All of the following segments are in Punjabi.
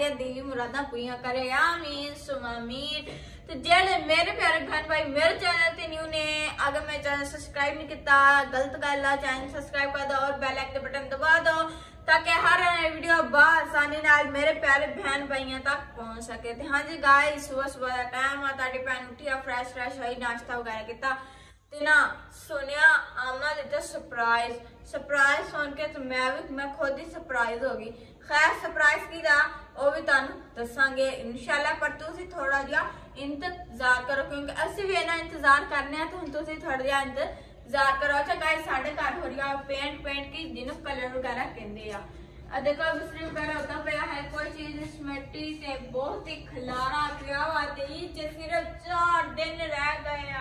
ਮੇ ਦਿਲੀ ਮੁਰਾਦਾਂ ਪੂਰੀਆਂ ਕਰੇ, ਆਮੀਨ, ਸੁਮਾ ਤੇ ਜਿਹੜੇ ਮੇਰੇ ਪਿਆਰੇ ਭੈਣ ਭਾਈ ਮੇਰੇ ਚੈਨਲ ਤੇ ਨਿਊ ਨੇ, ਅਗਰ ਮੈਂ ਚੈਨਲ ਸਬਸਕ੍ਰਾਈਬ ਨਹੀਂ ਕੀਤਾ, ਗਲਤ ਗੱਲ ਆ, ਚੈਨਲ ਸਬਸਕ੍ਰਾਈਬ ਕਰ ਦਿਓ ਔਰ ਬੈਲ ਆਈਕਨ ਦੇ ਬਟਨ ਦਬਾ ਦਿਓ, ਤਾਂ ਕਿ ਹਰ ਵੀਡੀਓ ਬਾਸਾਨੀ ਨਾਲ ਮੇਰੇ ਪਿਆਰੇ ਭੈਣ ਭਾਈਆਂ ਤੱਕ ਪਹੁੰਚ ਸਕੇ। ਤੇ ਹਾਂਜੀ ਗਾਇਸ ਸਵੇਰ ਸਵੇਰ ਦਾ ਟਾਈਮ ਆ, ਤੁਹਾਡੀ ਭੈਣ ਉੱਠੀ ਆ ਫਰੈਸ਼ ਫਰੈਸ਼ ਹੋਈ, ਨਾਸ਼ਤਾ ਵਗੈਰਾ ਕੀਤਾ। तना सुनिया आमना देता सरप्राइज़ सरप्राइज़ सुन के तो मैं भी मैं खुद ही सरप्राइज़ हो गई। खैर सरप्राइज़ की दा? वो भी तुम दसागे इनशाला पर तुम थोड़ा जहा इंतज़ार करो, क्योंकि असं भी इना इंतज़ार करने तो हम तुम थोड़ा जहा इंतज़ार करो। अच्छा चंगा साढ़े घर हो रहा पेंट पेंट की जिनू कलर वगैरह कहते हैं देखो बिस्तर वगैरह होता पाया है, कोई चीज़ मिट्टी से बहुत ही खिलारा पिया हुआ थी सिर्फ़ चार दिन रह गए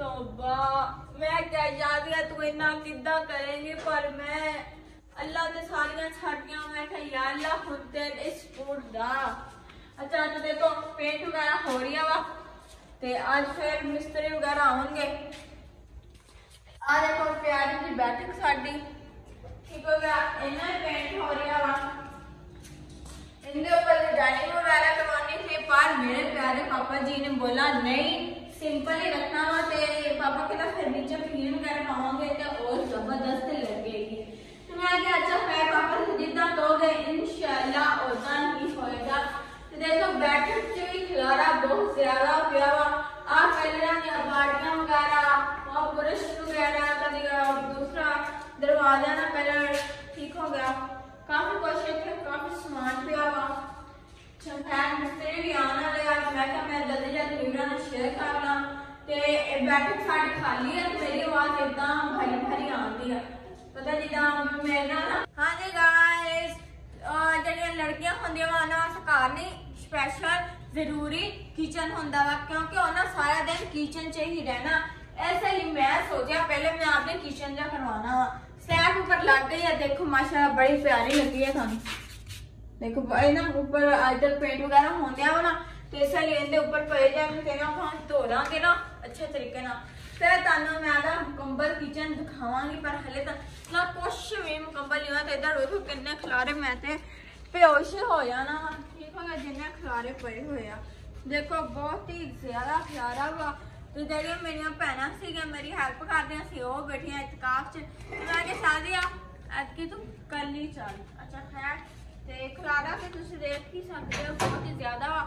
ਚ ਸਿਰਫ 4 ਦਿਨ ਰਹਿ ਗਏ ਆ ਤੋਬਾ, ਮੈਂ ਕਿਹਾ, ਯਾਦ ਤੂੰ ਇੰਨਾ ਕਿੱਦਾਂ ਕਰੇਂਗੀ? ਪਰ ਮੈਂ ਅੱਲਾ ਤੇ ਸਾਰੀਆਂ ਛਾਟੀਆਂ, ਮੈਂ ਕਿਹਾ, ਯਾ ਅੱਲਾ, ਹੁਣ ਤੇ ਇਸ ਦਾ। ਅੱਛਾ, ਅੱਜ ਦੇਖੋ ਪੇਂਟ ਵਗੈਰਾ ਹੋ ਰਿਹਾ ਵਾ, ਤੇ ਅੱਜ ਫਿਰ ਮਿਸਤਰੀ ਵਗੈਰਾ ਆਉਣਗੇ। ਆ ਦੇਖੋ, ਪਿਆਰੀ ਜੀ ਬੈਠਕ ਸਾਡੀ। ਠੀਕ ਹੋ ਗਿਆ? ਇਹਨਾਂ ਪੇਂਟ ਹੋ ਰਿਹਾ ਵਾ। ਇਹਦੇ ਉੱਪਰ ਡਾਈਨਿੰਗ ਵਗੈਰਾ ਕਰਵਾਉਣੀ ਸੀ, ਪਰ ਮੇਰੇ ਪਿਆਰੇ ਪਾਪਾ ਜੀ ਨੇ ਬੋਲਾ ਨਹੀਂ ਸਿੰਪਲ ਹੀ ਰੱਖਣਾ ਵਾ ਤੇ ਪਾਪਾ ਕਹਿੰਦਾ ਫਿਰ ਨੀਚੇ ਵਗੈਰਾ ਪਾਵਾਂਗੇ ਤੇ ਹੋਰ ਜ਼ਬਰਦਸਤ ਲੱਗੇਗੀ। ਤੇ ਮੈਂ ਕਿਹਾ ਅੱਛਾ ਫਿਰ ਪਾਪਾ ਜੀ ਜਿੱਦਾਂ ਕਹੋਗੇ, ਇਨਸ਼ਾਅੱਲਾ ਉਦਾਂ ਹੀ ਹੋਏਗਾ। ਤੇ ਦੇਖੋ ਬੈਠਕ ਚ ਵੀ ਖਲਾਰਾ ਬਹੁਤ ਜ਼ਿਆਦਾ ਪਿਆ ਵਾ। ਆ ਕਲਰਾਂ ਦੀਆਂ ਬਾੜੀਆਂ ਵਗੈਰਾ ਆ ਬੁਰਸ਼ ਵਗੈਰਾ ਕਦੀ ਦੂਸਰਾ ਦਰਵਾਜ਼ਾ ਦਾ ਕਲਰ ਠੀਕ ਹੋ ਗਿਆ। ਕਾਫੀ ਕੁਛ ਇੱਥੇ, ਕਾਫੀ ਸਮਾਨ ਪਿਆ ਵਾ ਚੰਗਾਂ ਮਿਸਤਰੀ ਵੀ ਆਉਣ ਵਾਲੇ ਆ ਮੈਂ ਕਿਹਾ ਮੈਂ ਜਲਦੀ ਜਲਦੀ ਵੀਡੀਓ ਨਾਲ ਸ਼ੇਅਰ ਕਰ ਲਾਂ ਤੇ ਇਹ ਬੈਠਕ ਸਾਡੀ ਖਾਲੀ ਹੈ ਮੇਰੀ ਆਵਾਜ਼ ਇਦਾਂ ਭਰੀ ਭਰੀ ਆਉਂਦੀ ਆ। ਪਤਾ ਜਿੱਦਾਂ ਮੇਰੇ ਨਾਲ ਹਾਂਜੀ ਗਾਇਸ ਜਿਹੜੀਆਂ ਲੜਕੀਆਂ ਹੁੰਦੀਆਂ ਵਾ, ਉਹਨਾਂ ਵਾਸਤੇ ਘਰ ਸਪੈਸ਼ਲ ਜ਼ਰੂਰੀ ਕਿਚਨ ਹੁੰਦਾ ਵਾ, ਕਿਉਂਕਿ ਉਹਨਾਂ ਸਾਰਾ ਦਿਨ ਕਿਚਨ 'ਚ ਹੀ ਰਹਿਣਾ। ਐਸੇ ਲਈ ਮੈਂ ਸੋਚਿਆ, ਪਹਿਲੇ ਮੈਂ ਆਪਣੇ ਕਿਚਨ ਦਾ ਕਰਵਾਉਣਾ ਵਾ। ਸਲੈਬ ਉੱਪਰ ਲੱਗ ਗਈ ਹੈ ਦੇਖੋ ਮਾਸ਼ਾਅੱਲਾ ਬੜੀ ਪਿਆਰੀ ਲੱਗੀ ਹੈ ਤੁਹਾਨੂੰ। ਦੇਖੋ, ਇਹਨਾਂ ਉੱਪਰ ਆਈਡਲ ਪੇਂਟ ਵਗੈਰਾ ਹੁੰਦੇ ਵਾ ਨਾ ਤੇ ਇਸ ਦੇ ਉੱਪਰ ਪਏ ਜਾਣ ਨਾ ਆਪਾਂ ਧੋ ਲਾਂਗੇ ਨਾ, ਅੱਛੇ ਤਰੀਕੇ ਨਾਲ। ਫਿਰ ਤੁਹਾਨੂੰ ਮੈਂ ਦਾ ਮੁਕੰਮਲ ਕਿਚਨ ਦਿਖਾਵਾਂਗੀ, ਪਰ ਹਲੇ ਤਾਂ ਨਾ ਕੁਛ ਵੀ ਮੁਕੰਮਲ ਨਹੀਂ ਹੋਇਆ ਤੇ ਇਧਰ ਵੇਖੋ ਕਿੰਨੇ ਖਲਾਰੇ ਮੈਂ ਤੇ ਬੇਹੋਸ਼ ਹੋ ਜਾਣਾ ਠੀਕ ਹੋ ਗਿਆ, ਜਿੰਨੇ ਖਲਾਰੇ ਪਏ ਹੋਏ ਆ। ਦੇਖੋ, ਬਹੁਤ ਹੀ ਜ਼ਿਆਦਾ ਖਲਾਰਾ ਵਾ। ਤੇ ਜਿਹੜੀਆਂ ਮੇਰੀਆਂ ਭੈਣਾਂ ਸੀਗੀਆਂ, ਮੇਰੀ ਹੈਲਪ ਕਰਦੀਆਂ ਸੀ, ਉਹ ਬੈਠੀਆਂ ਇਤਕਾਫ 'ਚ। ਤੇ ਮੈਂ ਕਿ ਸਾਦੀਆ ਐਤਕੀ ਤੂੰ ਕੱਲ ਹੀ ਚੱਲ। ਅੱਛਾ ਖੈਰ ਤੇ ਖਲਾਰਾ ਤੇ ਤੁਸੀਂ ਦੇਖ ਹੀ ਸਕਦੇ ਹੋ, ਬਹੁਤ ਹੀ ਜ਼ਿਆਦਾ ਵਾ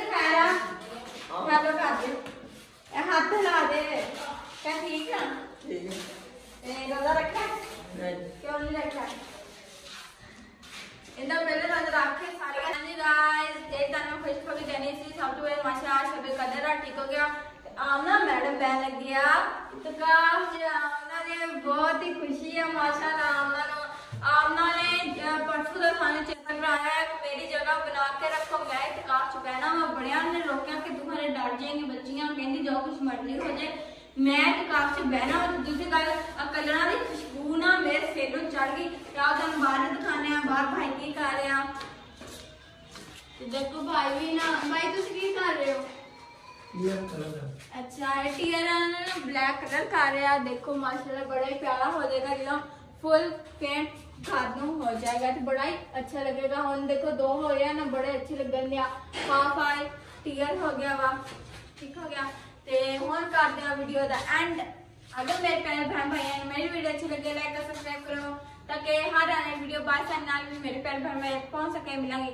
In तो एक माशा सब मेरी जगह बना के रखो मैं इतकाफ चुका डर जाएँगी बच्चियाँ कहती कुछ मर्ज़ी हो जाए मैं इतकाफ से दूसरी गल कलरा की खुशबू ना मेरे सिर चढ़ गई ਰਾਤ ਤੁਹਾਨੂੰ ਬਾਹਰ ਨਹੀਂ ਦਿਖਾਣੇ ਆ? ਬਾਹਰ ਭਾਈ ਕੀ ਕਰ ਰਿਹਾ? ਤੇ ਦੇਖੋ ਭਾਈ ਵੀ ਨਾ ਭਾਈ ਤੁਸੀਂ ਕੀ ਕਰ ਰਹੇ ਹੋ? ਅੱਛਾ ਇਹ ਟੀਅਰ ਨਾਲ ਬਲੈਕ ਕਲਰ ਕਰ ਰਿਹਾ। ਦੇਖੋ ਮਾਸ਼ਾਅੱਲਾ ਬੜਾ ਹੀ ਪਿਆਰਾ ਹੋ ਜਾਏਗਾ। ਜਦੋਂ ਫੁੱਲ ਪੇਂਟ ਘਰ ਨੂੰ ਹੋ ਜਾਏਗਾ ਤੇ ਬੜਾ ਹੀ ਅੱਛਾ ਲੱਗੇਗਾ। ਹੁਣ ਦੇਖੋ ਦੋ ਹੋ ਰਿਹਾ ਨਾ ਬੜੇ ਅੱਛੇ ਲੱਗਣ ਲਿਆ ਹਾਫ ਆਈ ਟੀਅਰ ਹੋ ਗਿਆ ਵਾ। ਠੀਕ ਹੋ ਗਿਆ। ਤੇ ਹੁਣ ਕਰਦੇ ਆ ਵੀਡੀਓ ਦਾ ਐਂਡ अगर मेरे पहले बहन भाई मेरी वीडियो अच्छी लगे लाइक और सब्सक्राइब करो, ताकि हर आने वीडियो बाईस भी मेरे पहले बहन भाई पहुँच सके, मिलेंगे